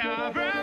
Cabra!